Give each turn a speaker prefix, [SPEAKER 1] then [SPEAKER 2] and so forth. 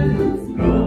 [SPEAKER 1] Oh.